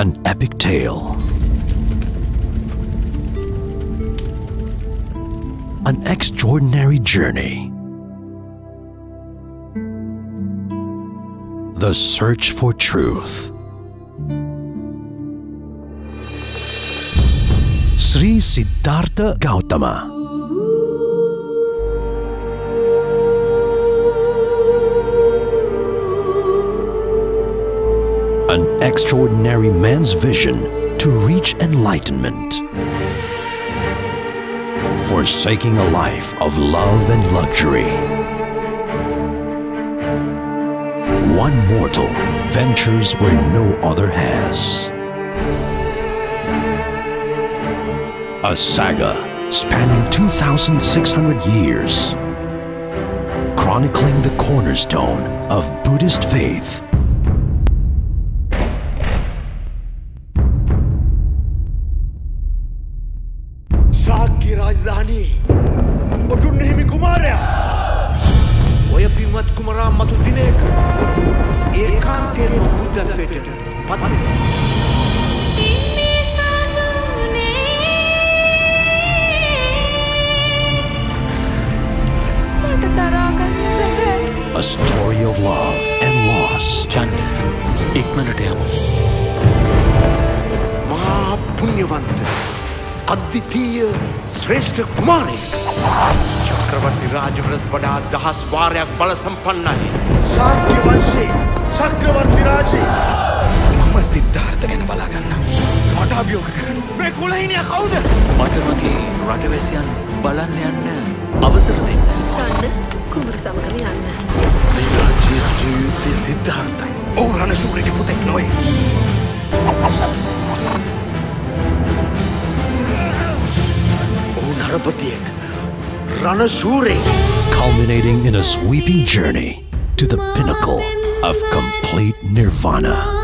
An epic tale. An extraordinary journey. The search for truth. Sri Siddhartha Gautama. Extraordinary man's vision to reach enlightenment. Forsaking a life of love and luxury. One mortal ventures where no other has. A saga spanning 2,600 years, chronicling the cornerstone of Buddhist faith. මතු දිනයක ඒකාන්තයෙන්ම බුද්ධත්වයට පත්වෙනවා. මට තරාගන්න බැහැ. A story of love and loss. Channa ඉක්මනට යමු මහා පුුණ්්‍යවන්ත අද්විතීය ශ්‍රේෂ්ඨ කුමාරය චක්‍රවර්ති රාජවරත් වඩා දහස් වාරයක් බල සම්පන්නයි. ශාක්‍ය වංශයේ චක්‍රවර්ති රාජයේ මම සිද්ධාර්ථ ගැන බලාගන්න මට අභියෝග කරන්න. මේ කුලහිනිය කවුද? මට මගේ රටවැසියන් බලන්න යන්න අවසර දෙන්න. චන්න කුමරු සමගම යන්න. මේ රාජ්‍යයේ ජීවිතය සිද්ධාර්ථයි. ඔහු රණශූරගේ පුතෙක් නොයි ඔහු නරපතියෙක් Ranasuri. Culminating in a sweeping journey to the pinnacle of complete nirvana.